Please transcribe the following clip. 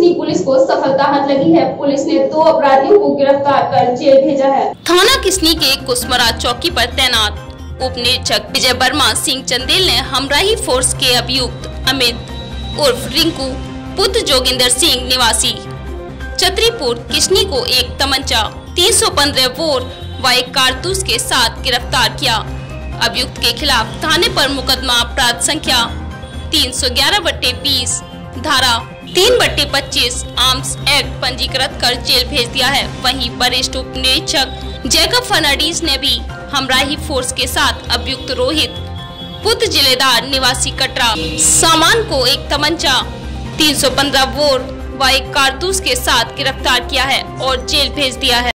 की पुलिस को सफलता हाथ लगी है। पुलिस ने दो अपराधियों को गिरफ़्तार कर जेल भेजा है। थाना किसनी के कुसमरा चौकी पर तैनात। उप निरीक्षक विजय वर्मा, सिंह चंदेल ने हमराही फोर्स के अभियुक्त अमित उर्फ़ रिंकू, पुत्र जोगिंदर सिंह निवासी। छतरीपुर किशनी को एक तमंचा 315 बोर व एक कारतूस के साथ गिरफ़्तार किया। अभियुक्त के खिलाफ थाने पर मुकदमा अपराध संख्या 311 बट्टे बीस, धारा तीन बट्टे पच्चीस आर्म्स एक्ट पंजीकृत कर जेल भेज दिया है। वहीं वरिष्ठ उप निरीक्षक जैकब फर्नाडीज ने भी हमराही फोर्स के साथ अभियुक्त रोहित पुत्र जिलेदार निवासी कटरा, सामान को एक तमंचा 315 वोर व एक कारतूस के साथ गिरफ़्तार किया है और जेल भेज दिया है।